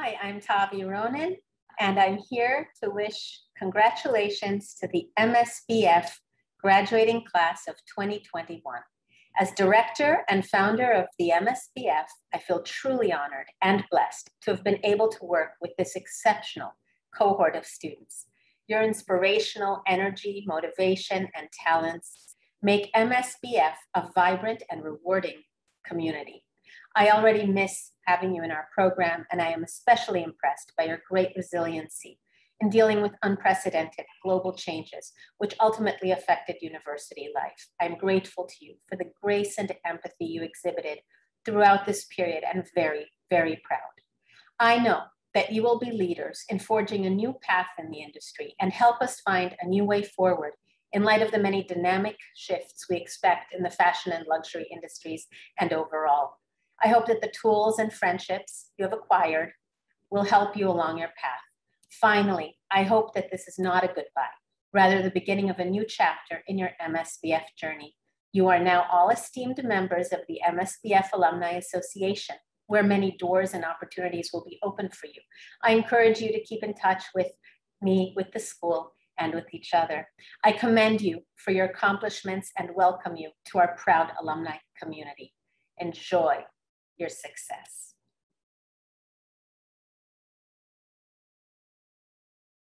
Hi, I'm Tavy Ronen, and I'm here to wish congratulations to the MSBF graduating class of 2021. As director and founder of the MSBF, I feel truly honored and blessed to have been able to work with this exceptional cohort of students. Your inspirational energy, motivation, and talents make MSBF a vibrant and rewarding community. I already miss having you in our program, and I am especially impressed by your great resiliency in dealing with unprecedented global changes, which ultimately affected university life. I'm grateful to you for the grace and empathy you exhibited throughout this period and very, very proud. I know that you will be leaders in forging a new path in the industry and help us find a new way forward in light of the many dynamic shifts we expect in the fashion and luxury industries and overall. I hope that the tools and friendships you have acquired will help you along your path. Finally, I hope that this is not a goodbye, rather the beginning of a new chapter in your MSBF journey. You are now all esteemed members of the MSBF Alumni Association, where many doors and opportunities will be open for you. I encourage you to keep in touch with me, with the school, and with each other. I commend you for your accomplishments and welcome you to our proud alumni community. Enjoy your success.